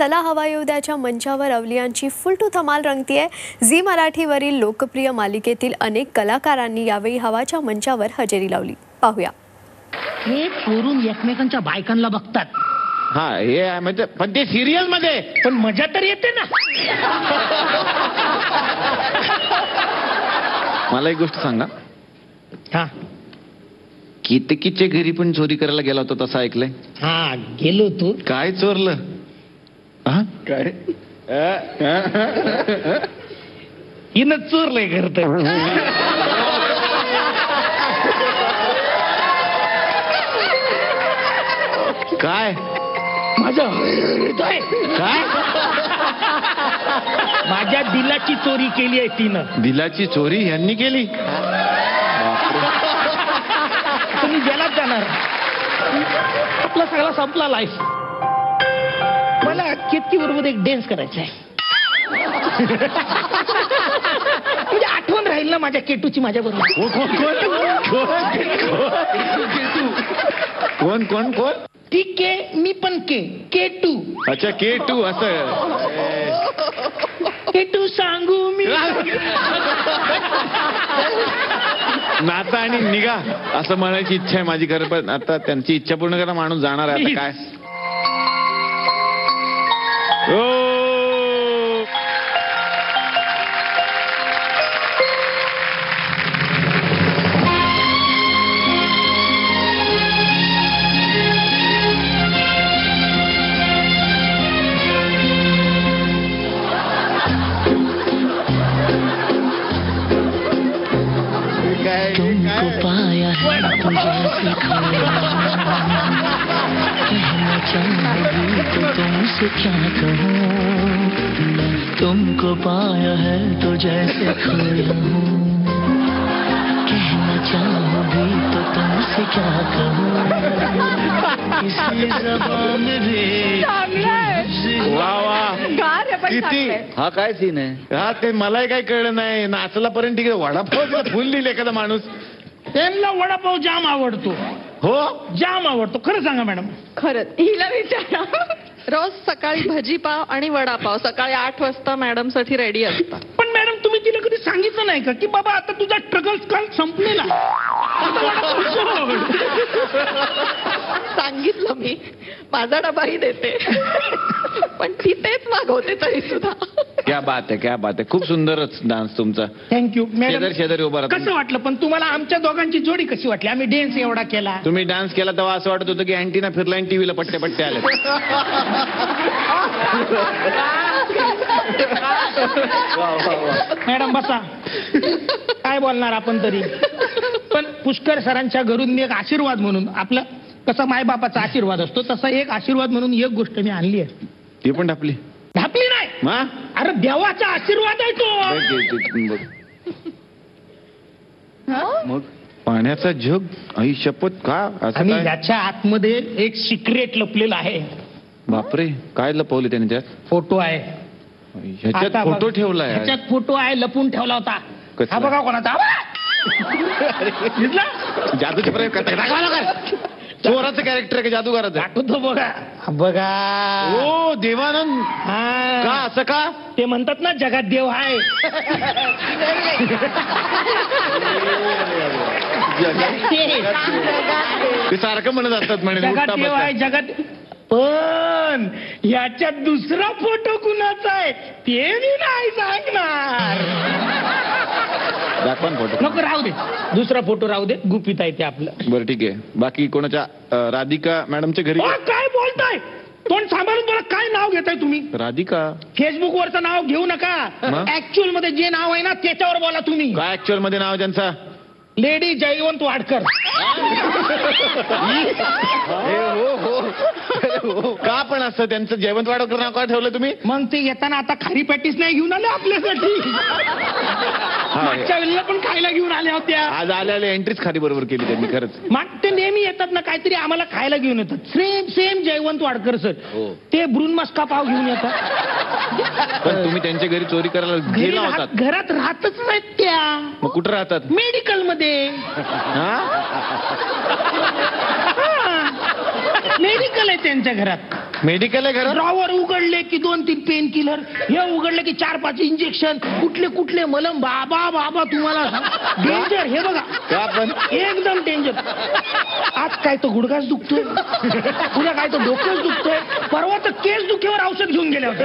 चला हवा येऊ द्याच्या मंचावर अवलियांची फुल टू धमाल रंगतीये. झी मराठीवरील लोकप्रिय मालिकेतील अनेक कलाकारांनी यावेळी हवाच्या मंचावर हजेरी लावली. पाहूया. हे चोरून एकमेकांच्या बायकांना बघतात. हा हे म्हणजे पण ते सिरियलमध्ये. पण मजा तर येते ना. मला एक गोष्ट सांगा. हा. कितकीच्या घरी पण चोरी करायला गेला होता तसं ऐकलंय? हा गेलो तू काय चोरलं? हा? काय हिनं चोरलंय घर तर काय माझा हृदय काय माझ्या दिलाची चोरी केली आहे तिनं दिलाची चोरी यांनी केली तुम्ही गेलात जाणार आपला सगळा संपला लाईफ मला केतकी बरोबर एक डेन्स करायचा आहे म्हणजे आठवण राहील ना माझ्या केटूची माझ्या बरोबर कोण कोण? कोण ती के मी पण के. केटू अच्छा के टू असं. केटू सांगू मी. नाता आणि निघा असं म्हणायची इच्छा आहे माझी खरं पण आता त्यांची इच्छा पूर्ण करा माणूस जाणार आहे आता काय? ओ काय तुमको काय पाया है तो जैसे चाहूँगी तो तुमसे क्या कहूँ? तुमको पाया है तो जैसे खोया हूँ। कहना चाहूँगी तो तुमसे क्या कहूँ? जबान भी किती? हा काय सीन आहे? हा ते मलाही काही कळलं नाही. नाचला पर्यंत आहे वडापाव फुल लिहिले एखादा माणूस. त्यांना वडापाव जाम आवडतो. हो? जाम आवडतो. खरं सांगा मॅडम. खरंच. हिला विचारा. रोज सकाळी भजी पाव आणि वडापाव. सकाळी आठ वाजता मॅडमसाठी रेडी असतात. पण मॅडम तुम्ही तिला कधी सांगितलं नाही का की बाबा आता तुझा स्ट्रगल्स काल संपलेला सांगितलं मी. माझा डबाही देते. पण ती तेच मागवते तरी सुद्धा. क्या बात आहे क्या बात आहे. खूप सुंदरच डान्स तुमचा. थँक्यू मॅडम शेजारी शेजारी उभा राहतो कसं वाटलं? पण तुम्हाला आमच्या दोघांची जोडी कशी वाटली? आम्ही डेन्स एवढा केला. तुम्ही डान्स केला तेव्हा असं वाटत होतं की अँटीना फिरला आणि टीव्हीला पट्टे पट्टे आले मॅडम बसा. काय बोलणार आपण तरी? पुष्कर सरांच्या घरून मी एक आशीर्वाद म्हणून आपलं कसा मायबापाचा आशीर्वाद असतो तसा एक आशीर्वाद म्हणून एक गोष्ट मी आणली आहे. ती पण टापली ढापली नाही? मा? अरे देवाचा आशीर्वाद आहे तो. मग? पाण्याचा जग आई शपथ का? असं आणि याच्या आतमध्ये एक सिक्रेट लपलेला आहे. बापरे काय लपवले त्याने त्यात? फोटो आहे. ह्याच्यात फोटो बघ. ठेवलाय. ह्याच्यात फोटो आहे लपून ठेवला होता? हा बघा कोणाचा. जादूचे प्रयोग करता दाखवा लवकर. चोराचं कॅरेक्टर आहे का जादूगाराचं? आठवतो बघा. बघा. ओ देवानंद. हा. का असं का? ते म्हणतात ना जगात देव आहे ते सारखं म्हणत असतात म्हणे जगात देव आहे. जगात पण याच्यात दुसरा फोटो कुणाचा आहे? ते मी नाही सांगणार. दाखवा फोटो नको राहू दे. दुसरा फोटो राहू दे. गुपित आहे ते आपलं. बरं ठीक आहे. बाकी कोणाच्या अं, राधिका मॅडमच्या घरी काय बोलताय? तोंड सांभाळून बोला काय नाव घेताय तुम्ही? राधिका. फेसबुक वरचं नाव घेऊ नका. मग? ऍक्च्युअलमध्ये जे नाव आहे ना त्याच्यावर बोला तुम्ही. काय ऍक्च्युअलमध्ये नाव आहे त्यांचा? लेडी जयवंत वाडकर. हे, हो हो. का पण असतं त्यांचं जयवंत वाडकर नाव का ठेवलं तुम्ही? मग ते येताना आता खारी पॅटीस नाही घेऊन आले आपल्यासाठी. मागच्या वेळेला पण खायला घेऊन आल्या होत्या. आज आले आले एंट्रीच खाली बरोबर केली त्यांनी खरंच. मग ते नेहमी येतात ना काहीतरी आम्हाला खायला घेऊन येतात. Same same Jaywant Wadkar sir ते ब्रून मस्का पाव घेऊन येतात. पण तुम्ही त्यांच्या घरी चोरी करायला गेला होतात. घरात राहतच नाहीत त्या. मग कुठं राहतात? मेडिकलमध्ये हा. मेडिकल आहे त्यांच्या घरात. मेडिकल आहे खरं ड्रॉवर उघडले की दोन तीन पेन किलर हे उघडले की चार पाच इंजेक्शन कुठले कुठले मलम बाबा बाबा तुम्हाला डेंजर हे बघा. का पण. एकदम डेंजर आज काय तो गुडघाच दुखतोय. उद्या काय तो डोकंच दुखतोय. परवा तर केस दुखेवर औषध घेऊन गेले होते.